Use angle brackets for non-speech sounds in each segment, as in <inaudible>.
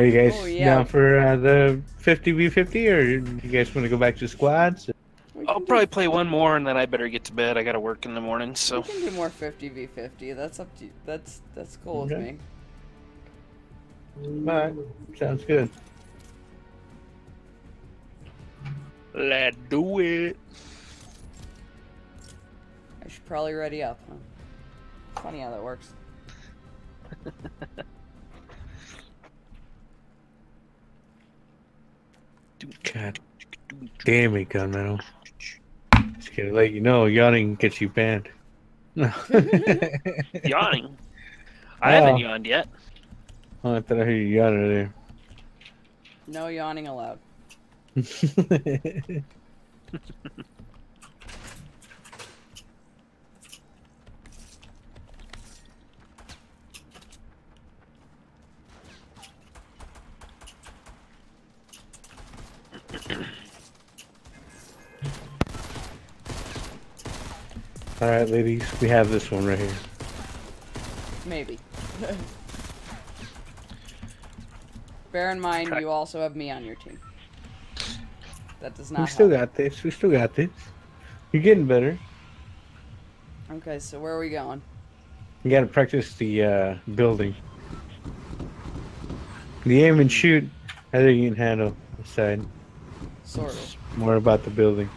Are you guys Oh, yeah. down for uh, the 50v50 or do you guys want to go back to squads? I'll probably play one more and then I better get to bed. I gotta work in the morning, so. We can do more 50v50. That's up to you. That's that's cool with me. Alright, sounds good. Let's do it. I should probably ready up, huh? Funny how that works. <laughs> God damn it, Gunmetal. Just gonna let you know, yawning gets you banned. No. <laughs> Yawning. I haven't Oh. yawned yet. Oh, I thought I heard you yawn earlier. No yawning allowed. <laughs> Alright, ladies, we have this one right here. Maybe. <laughs> Bear in mind, you also have me on your team. That does not. We still help. got this. We still got this. You're getting better. Okay, so where are we going? You gotta practice the uh, building. The aim and shoot, I think you can handle the side. Sort of. It's more about the building.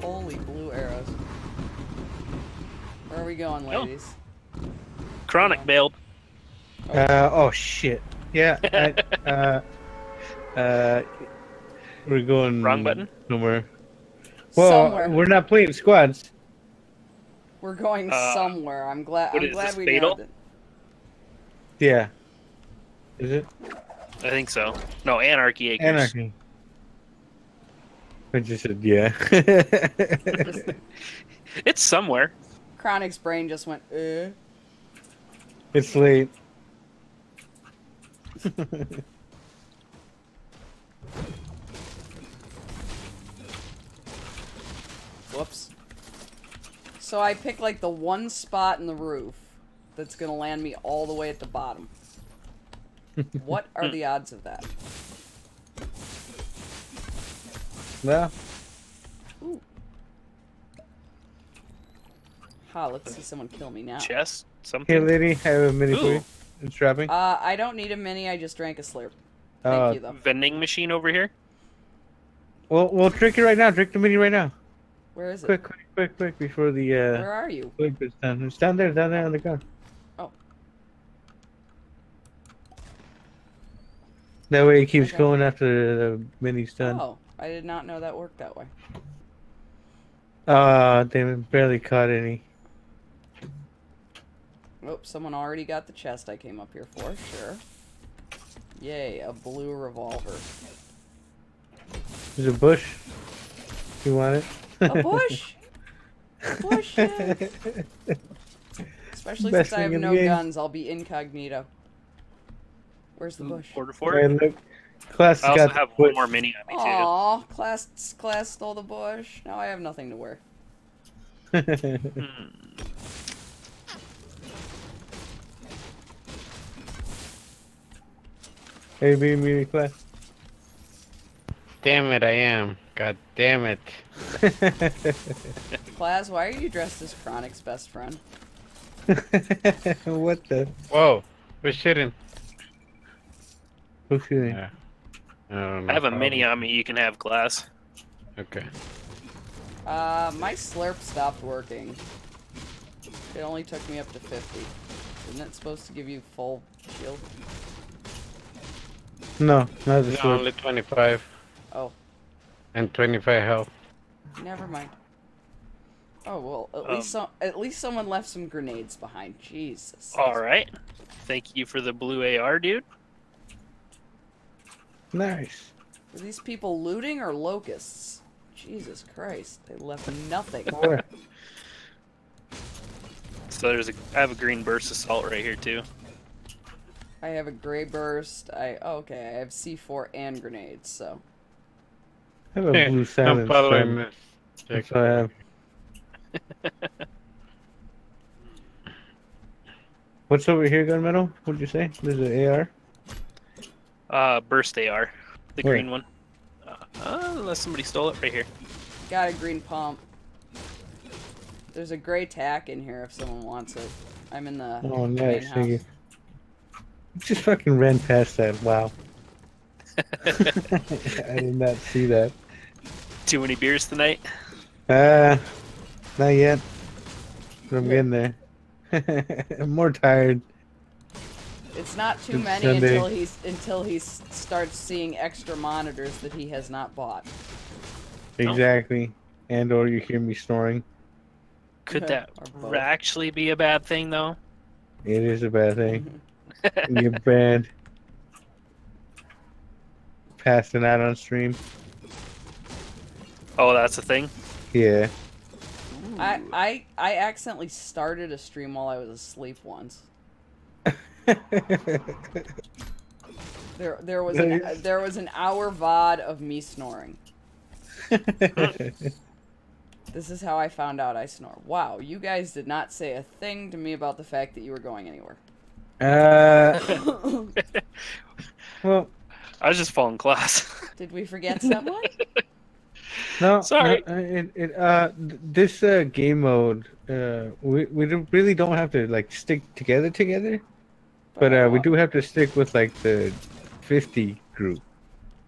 Holy blue arrows. Where are we going, Oh. ladies? Chronic bailed. Uh, oh shit. Yeah. I, <laughs> uh, uh, we're going Wrong button? somewhere. Well, somewhere. we're not playing squads. We're going Uh, somewhere. I'm glad. what I'm is glad this, we Fatal? it. Yeah. Is it I think so. No, Anarchy Acres. anarchy? I just said yeah. <laughs> <laughs> It's somewhere. Chronic's brain just went. Uh. it's late. <laughs> Whoops. So I pick like the one spot in the roof that's gonna land me all the way at the bottom. <laughs> what are the odds of that? well, Ooh. Ha, let's see someone kill me now. Chest? here, Something? lady, I have a mini for you. It's trapping. Uh, I don't need a mini, I just drank a slurp. Thank Uh, you, though. Vending machine over here? Well, we'll drink it right now. Drink the mini right now. Where is it? Quick, quick, quick, quick, before the uh, Where are you? quick is done. It's down there, down there on the ground. Oh. That way it keeps Okay. going after the mini's done. Oh, I did not know that worked that way. Ah, damn it, barely caught any. Oh, someone already got the chest I came up here for, sure. Yay, a blue revolver. There's a bush. You want it? A bush! A <laughs> bush! <laughs> Especially Best since I have thing in the no game. guns, I'll be incognito. Where's the bush? Quarter Hey, four? look. Class I also got have one more mini on me, too. Aw, class, class stole the bush. Now I have nothing to wear. <laughs> Hmm. Hey, be mini class. Damn it, I am. God damn it. <laughs> Class, why are you dressed as Chronic's best friend? <laughs> what the? Whoa, we're shooting. Who's shooting? Yeah. I. I have a mini on me you can have Class. Okay. Uh, my slurp stopped working. It only took me up to 50. Isn't it supposed to give you full shield? No, not this No, one. only 25. Oh. And 25 health. Never mind. Oh well, at Um, least so, at least someone left some grenades behind. Jesus. Alright. Thank you for the blue AR, dude. Nice. Were these people looting or locusts? Jesus Christ, they left nothing. So there's a I have a green burst assault right here too. I have a gray burst. I oh, okay. I have C4 and grenades. So I have a blue I'm silence. following friend. this. That's I have. <laughs> What's over here, gunmetal? What'd you say? There's an AR. Uh, burst AR, the Where? green one. Uh, uh, unless somebody stole it right here. Got a green pump. There's a gray tack in here if someone wants it. I'm in the Oh, nice. house. Thank you. Just fucking ran past that. Wow. <laughs> <laughs> I did not see that. Too many beers tonight. Uh, not yet. But I'm getting there. <laughs> I'm more tired. It's not too It's many Sunday. until he's until he starts seeing extra monitors that he has not bought. Exactly. And or you hear me snoring. Could that actually be a bad thing, though? It is a bad thing. You get banned. Passing out on stream. Oh, that's a thing. Yeah. I, I I accidentally started a stream while I was asleep once. <laughs> There there was an, there was an hour VOD of me snoring. <laughs> This is how I found out I snore. Wow, you guys did not say a thing to me about the fact that you were going anywhere. Uh, well, <laughs> I was just following class. <laughs> Did we forget someone? <laughs> no. Sorry. no, uh, it, it, uh, this uh, game mode, uh, we we don't, really don't have to like stick together together, but uh, we do have to stick with like the fifty group.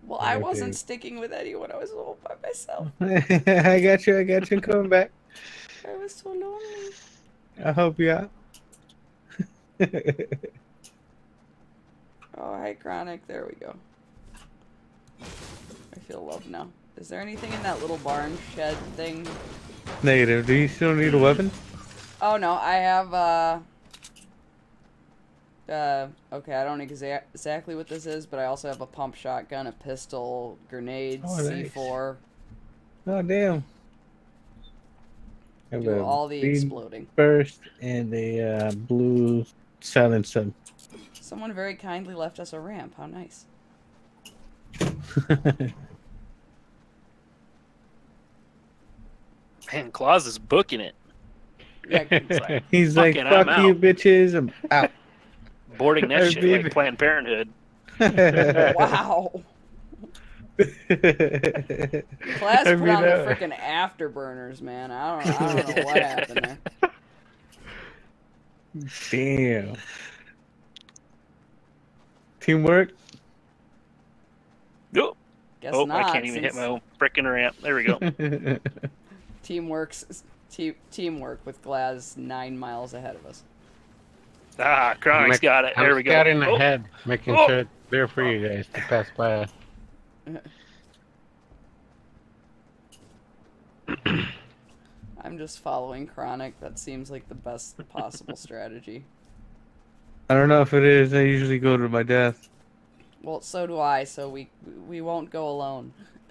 Well, I Okay. wasn't sticking with anyone. I was all by myself. I got you. I got you. Coming back. I was so lonely. I'll help you out. <laughs> Oh, hi, Chronic. There we go. I feel loved now. Is there anything in that little barn shed thing? Negative. Do you still need a weapon? Oh no, I have uh uh okay, I don't know exa- exactly what this is, but I also have a pump shotgun, a pistol, grenades, Oh, nice. C4, Oh damn. Do all the exploding. burst and a uh, blue silencer. Someone very kindly left us a ramp. How nice. <laughs> Man, Claus is booking it. Yeah, <laughs> like, He's like, "Fucking, I'm "Fuck you, out." bitches! I'm <laughs> out." Boarding that Hey, shit baby. like Planned Parenthood. wow. Class I put mean, on the uh, freaking afterburners, man. I don't, I don't know what happened there. Damn. Teamwork. Oh, Guess oh not. I can't even hit my own frickin' ramp. There we go. <laughs> Teamworks, te- teamwork with Glaz nine miles ahead of us. ah, Chronic's Mc- got it. I'm There we go. scouting Oh, ahead, making Oh. sure it's clear for you guys to pass by. <laughs> I'm just following Chronic. That seems like the best possible <laughs> strategy. I don't know if it is. I usually go to my death. Well, so do I. So we we won't go alone. <laughs>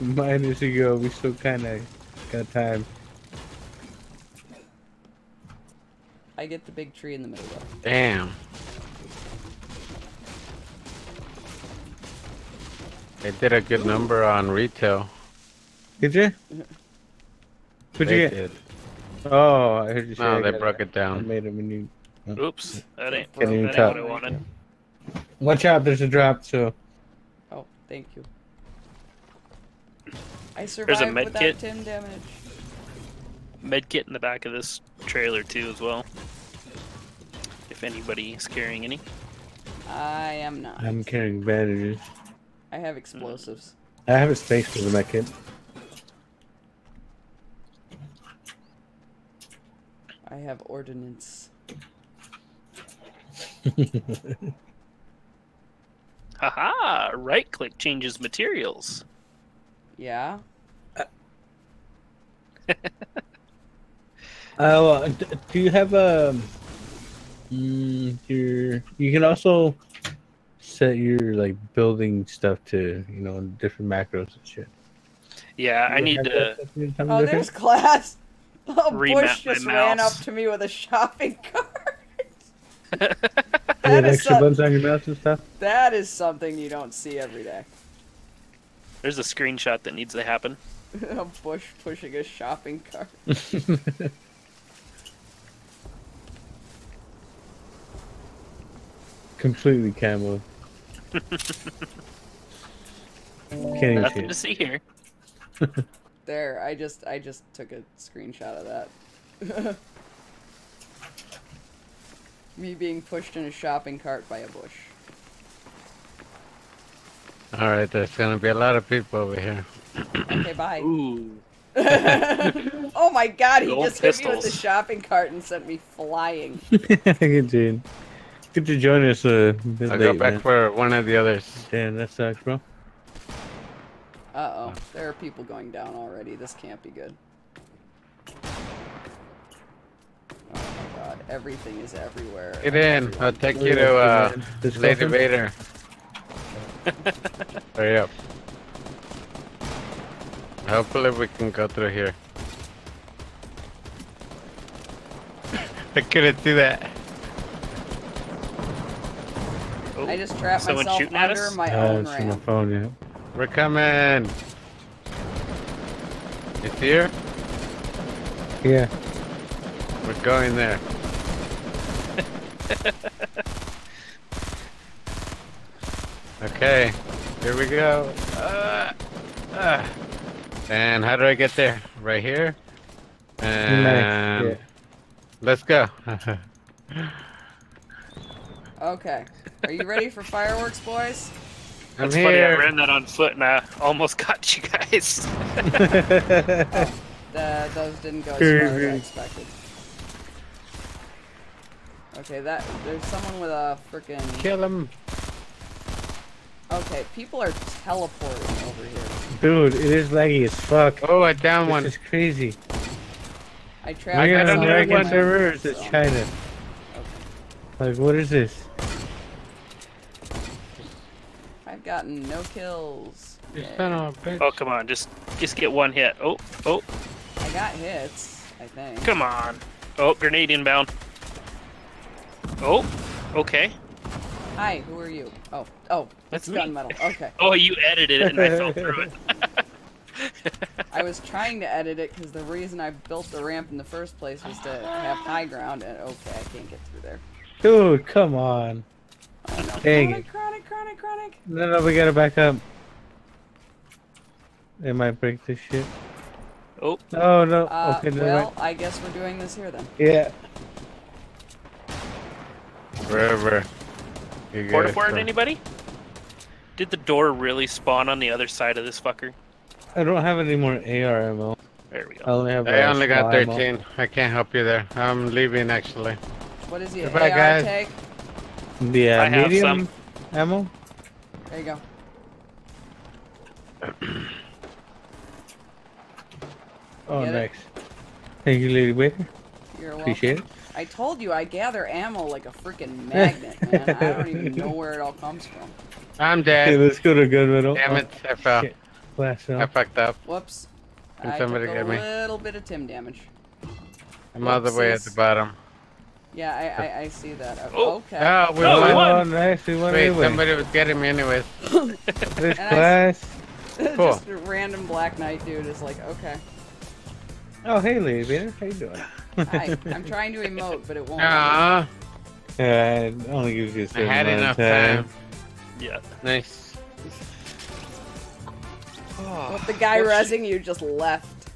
Mine is to go. We still kind of got time. I get the big tree in the middle though. Damn. They did a good number on retail. Did you? What'd they you get? did. Oh, I heard you say. No, they broke it I down. made him a new. Oops, that ain't, that Can't even ain't tell. what I wanted. Watch out! There's a drop. So Oh, thank you. I There's a survived med without kit. team damage. Med kit in the back of this trailer too, as well. If anybody is carrying any. I am not. I'm carrying bandages. I have explosives. I have a space for the med kit. I have ordnance. <laughs> Haha! Right click changes materials. Yeah. <laughs> Oh, uh, do you have a? Mm, your you can also set your like building stuff to you know different macros and shit. Yeah, I need to. to Oh, different? there's class. <laughs> Oh, Bush my just ran up to me with a shopping <laughs> cart. You that, have is extra some- buttons on your mouse and stuff. that is something you don't see every day. There's a screenshot that needs to happen. <laughs> a Bush pushing a shopping cart. completely camo. Can't even see Nothing it. to see here. <laughs> There, I just I just took a screenshot of that. <laughs> Me being pushed in a shopping cart by a bush. All right, there's gonna be a lot of people over here. Okay, bye. Ooh. <laughs> oh my god, he Gold just hit me with the shopping cart and sent me flying. Good Jane. Good to join us uh, a bit I'll late, go back man. for one of the others. Damn, that sucks, bro. Uh oh, there are people going down already. This can't be good. Oh my god, everything is everywhere. Get in. I'll take you to uh, This Lady coffin? Vader. <laughs> Hurry up. Hopefully we can go through here. <laughs> I couldn't do that. Oh, I just trapped Someone myself shooting at under us? my Uh, own it's on my phone, yeah. We're coming. It's here. Yeah. We're going there. <laughs> okay, here we go. Uh, uh. And how do I get there? Right here. And Nice. Yeah. let's go. <laughs> Okay. Are you ready for fireworks, boys? I'm That's funny. I ran that on foot and I almost <laughs> got you guys. <laughs> Oh, the, those didn't go as far as I expected. Okay, that there's someone with a freaking. Kill him. Okay, people are teleporting over here. Dude, it is laggy as fuck. Oh, I down one. This is crazy. I trapped We're on myself another American under one. my servers, own it's zone. China. Like, what is this? Gotten no kills. You Yay. son of a bitch. oh, come on. Just just get one hit. Oh, oh, I got hits, I think. come on. Oh, grenade inbound. Oh, okay. Hi, who are you? Oh, oh, That's gunmetal. Okay. <laughs> Oh, you edited it and I fell through it. <laughs> <laughs> I was trying to edit it because the reason I built the ramp in the first place was to have high ground, and okay, I can't get through there. Dude, come on. Oh no. Dang chronic, chronic, chronic, chronic. No, no, we gotta back up. It might break this shit. Oh, Oh, no. Uh, okay, never well, mind. I guess we're doing this here then. Yeah. Wherever. You guys porta port anybody? Did the door really spawn on the other side of this fucker? I don't have any more AR ammo. There we go. I only have I only got small ammo. 13. I can't help you there. I'm leaving actually. What is the Goodbye, AR guys. take? The uh, I have medium ammo? There you go. <clears throat> Oh, Get it? nice. Thank you, Lady Vader. You're welcome. Appreciate it. I told you I gather ammo like a freaking magnet, <laughs> man. I don't even know where it all comes from. I'm Okay, dead. let's go to gunmetal. Oh, Damn oh, it, I fell. shit. Blast I fucked up. Whoops. Can I somebody took a get me? little bit of team damage. I'm all the way at the bottom. Yeah, I, I, I see that. Oh. Okay. Oh, we Oh, we won. won. Oh, nice. We won Wait, anyway. somebody was getting me anyways. <laughs> This And I- class. <laughs> Cool. Just a random Black Knight dude is like, okay. Oh, hey, Lady Vader. How you doing? Hi. <laughs> I'm trying to emote, but it won't. Aww, Yeah, it only gives you a I certain had enough time. time. Yeah. Nice. But the ah, guy rezzing you just left.